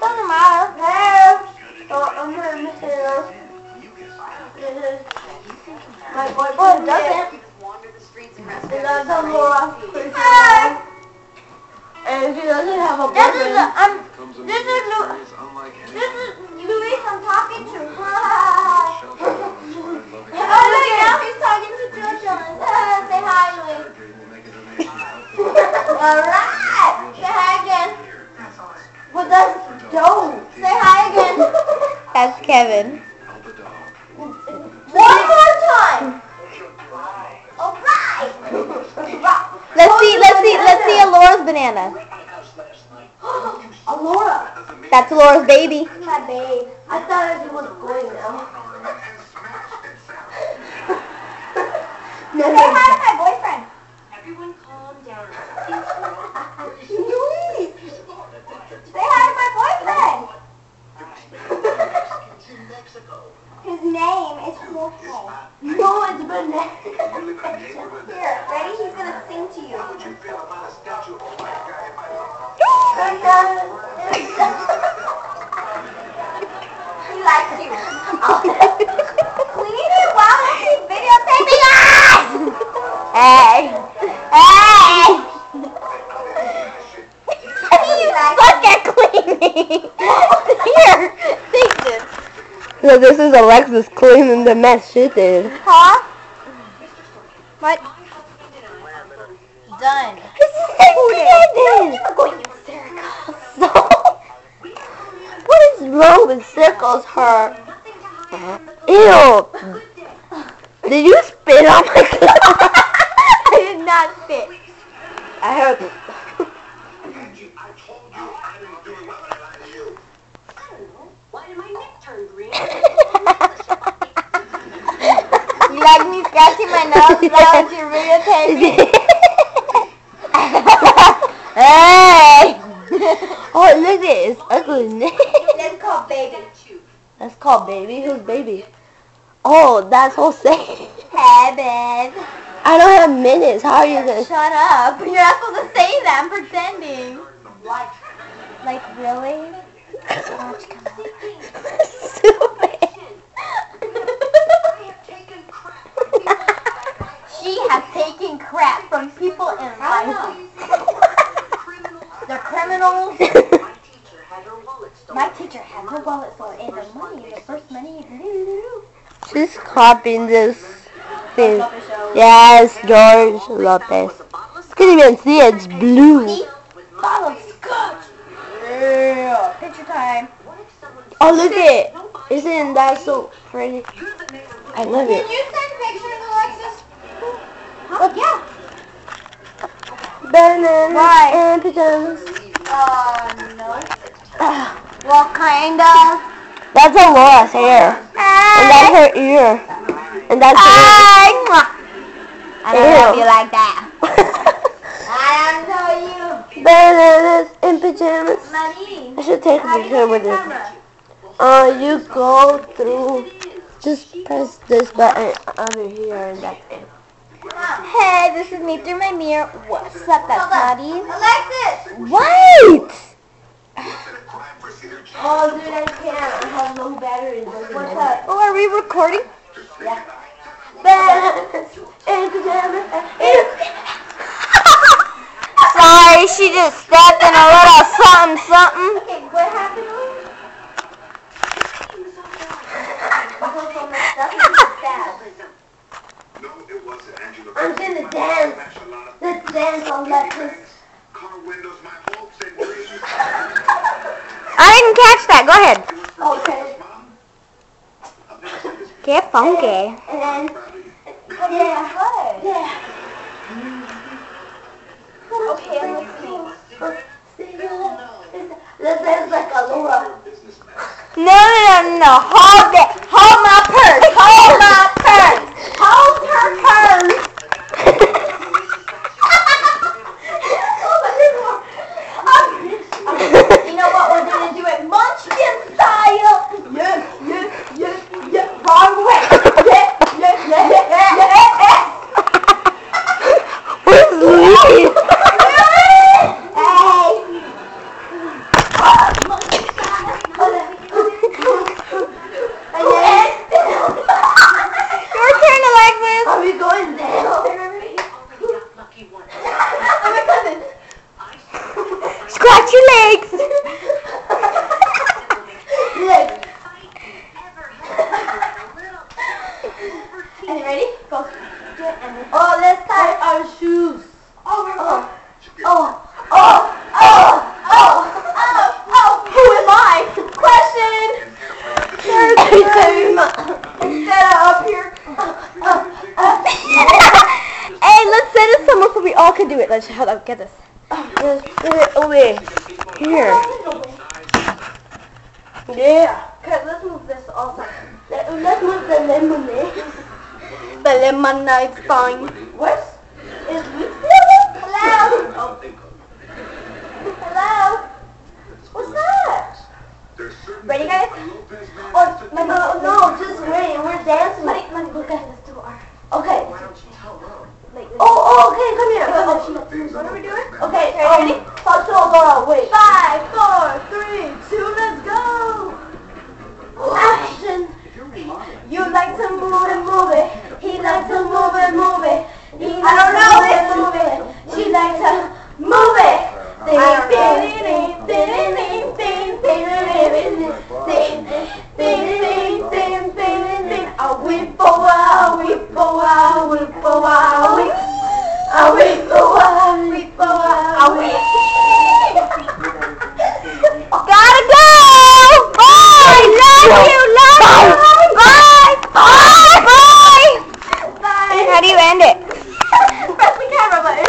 doesn't matter. Hey, oh, I'm gonna miss it. This is my Well, boyfriend. it doesn't. Wander the streets and ah! And restaurants. Laura. Hi. And she doesn't have a This is boyfriend. I'm. Um, this is Lu- experience unlike any This is. Luis I'm talking to. Hi. Shelter homes find loving Oh look, now he's talking to Jojo. Say hi, Luis. surgery will make a donation to help the Alright. Say hi again. But that's dope. Say hi again. That's Kevin. help a dog. One more time. Alright. Let's see, let's see, let's see Alora's banana. Alora, That's Alora's baby. My babe. I thought it was going now. Say hi to my boyfriend. Everyone calm down. Luis. Say hi to my boyfriend. His name is Jorge. No, it's banana. Here, ready? He's gonna sing to you. He likes you. Clean it while he's videotaping us! Hey. Hey. He likes Look at cleaning. Here, take this. So this is Alexis cleaning the mess she did. Huh? What? Done. This is good. You were going in circles. So, what is wrong with circles, her? Ew. Did you spit on my clothes? I did not spit. I heard it. Why did my neck turn green? You like me scratching my nose while you're videotaping? hey! oh, look at it. It's ugly. Let's call baby. That's called baby. Who's baby? Oh, that's Jose. Hey, babe. I don't have minutes. How are you gonna? Shut up. You're not supposed to say that. I'm pretending. Like, really? Watch, come on. Stupid. She has taken crap from people in life. They're criminals. My teacher had her wallet stolen. My teacher had her wallet stolen and the money, the first money. She's copying this thing. Yes, George Lopez. You can even see it's blue. Bottle of scotch. Yeah. Picture time. Oh, look at it. Isn't that so pretty? I love Did it. you send pictures, Alexis? Huh? Yeah. Bananas Why? and pajamas. Uh, no. Ah, Well, kinda. That's a Alora's hair. And that's her ear. And that's her Hi. I don't love Ew. you like that. I don't know you. Bananas and pajamas. Money. I should take a How do you picture with your this. camera? Uh, you go through, just press this button under here and that's it. Hey, this is me through my mirror. What's up, that's naughty? Alexis! What? Oh, dude, I can't. I have no battery. What's up? Oh, are we recording? Bananas and pajamas. Sorry, she just stepped in a little something something. Okay, what happened? I'm gonna dance. Let's dance on Lexus. I didn't catch that. Go ahead. Okay. Get funky. And then, yeah, yeah. Okay, let's see. Let's dance like Alora. Uh, no, no, no, no. Hold it. Hold my purse. Hold my purse. Hold her purse. You know what? We're gonna do it Munchkin style. Yes, yes, yes, yes. Wrong way. Yes, yes, yes, yes, Where's Louise? Hey. Wait, let's hold up. Get this. Yes, put it away. Here. Yeah. Okay, let's move this also. Let, let's move the lemonade. The lemonade's fine. What? Is Luke there? Hello? Hello? What's that? Ready, guys?